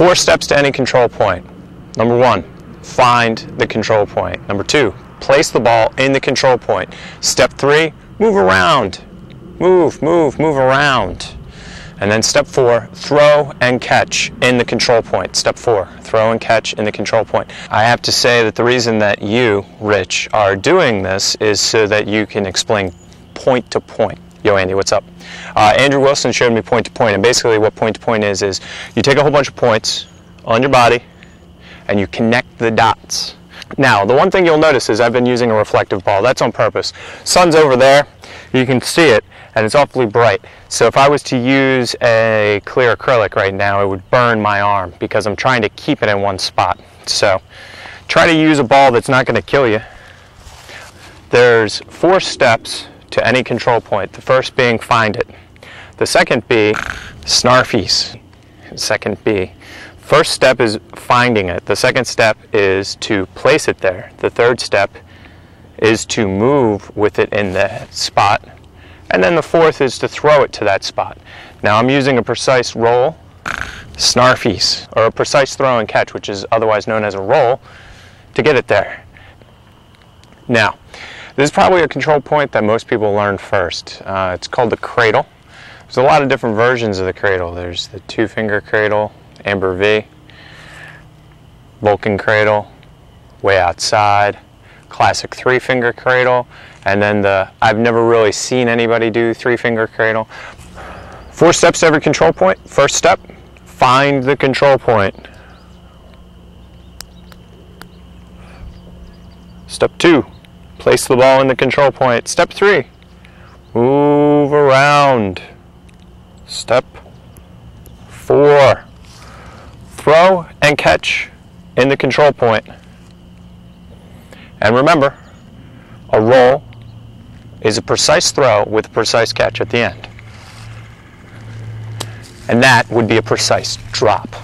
Four steps to any control point. Number one, find the control point. Number two, place the ball in the control point. Step three, move around. Move, move, move around. And then step four, throw and catch in the control point. Step four, throw and catch in the control point. I have to say that the reason that you, Rich, are doing this is so that you can explain point to point. Yo, Andy, what's up? Uh, Andrew Wilson showed me point to point, and basically what point to point is, is you take a whole bunch of points on your body and you connect the dots. Now, the one thing you'll notice is I've been using a reflective ball. That's on purpose. Sun's over there. You can see it, and it's awfully bright. So if I was to use a clear acrylic right now, it would burn my arm because I'm trying to keep it in one spot. So try to use a ball that's not going to kill you. There's four steps to any control point. The first being find it. The second B, snarfies. Second B. First step is finding it. The second step is to place it there. The third step is to move with it in the spot. And then the fourth is to throw it to that spot. Now I'm using a precise roll, snarfies, or a precise throw and catch, which is otherwise known as a roll, to get it there. Now, this is probably a control point that most people learn first. Uh, it's called the cradle. There's a lot of different versions of the cradle. There's the two finger cradle, Amber V, Vulcan cradle, way outside, classic three finger cradle, and then the, I've never really seen anybody do three finger cradle. Four steps to every control point. First step, find the control point. Step two, place the ball in the control point. Step three, move around. Step four, throw and catch in the control point. And remember, a roll is a precise throw with a precise catch at the end. And that would be a precise drop.